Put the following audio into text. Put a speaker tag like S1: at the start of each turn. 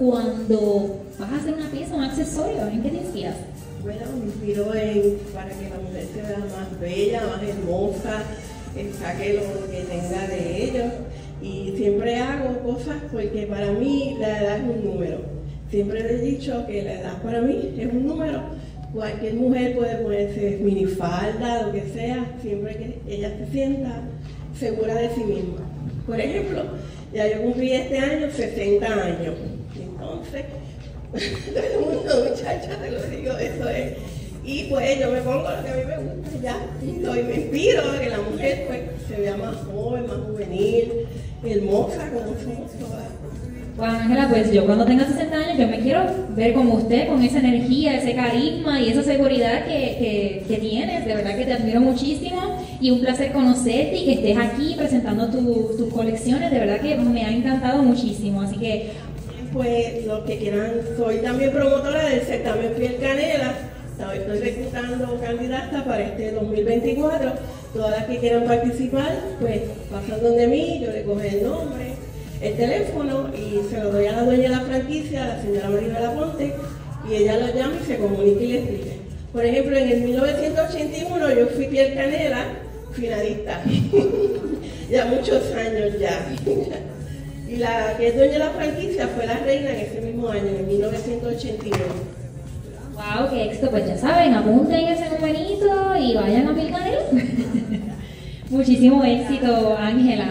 S1: cuando vas a hacer una pieza, un accesorio. ¿En qué te inspiras?
S2: Bueno, me inspiró en para que la mujer se vea más bella, más hermosa, saque lo que tenga de ellos. Y siempre hago cosas porque para mí la edad es un número. Siempre le he dicho que la edad para mí es un número. Cualquier mujer puede ponerse minifalda, lo que sea, siempre que ella se sienta segura de sí misma. Por ejemplo, ya yo cumplí este año 60 años. Entonces, todo el mundo, te lo digo, eso es. Y pues yo me pongo lo que a mí me gusta ya. Y me inspiro a que la mujer pues se vea más joven, más juvenil, hermosa como somos todas.
S1: Bueno, Ángela, pues yo cuando tenga 60 años, yo me quiero ver como usted, con esa energía, ese carisma y esa seguridad que, que, que tienes. De verdad que te admiro muchísimo y un placer conocerte y que estés aquí presentando tu- tus colecciones. De verdad que me ha encantado muchísimo. Así que
S2: Pues los que quieran, soy también promotora del certamen Piel Canela. Estoy reclutando candidatas para este 2024. Todas las que quieran participar, pues pasan donde mí, yo le cojo el nombre, el teléfono y se lo doy a la dueña de la franquicia, a la señora Maribela Ponte, y ella lo llama y se comunica y le escribe. Por ejemplo, en el 1981 yo fui Piel Canela finalista. ya muchos años ya. Y la que es dueña de la franquicia fue la reina en ese mismo año, en 1989.
S1: Wow, qué éxito. Pues ya saben, apunten ese numerito y vayan a Pilcanel. Muchísimo éxito, Ángela.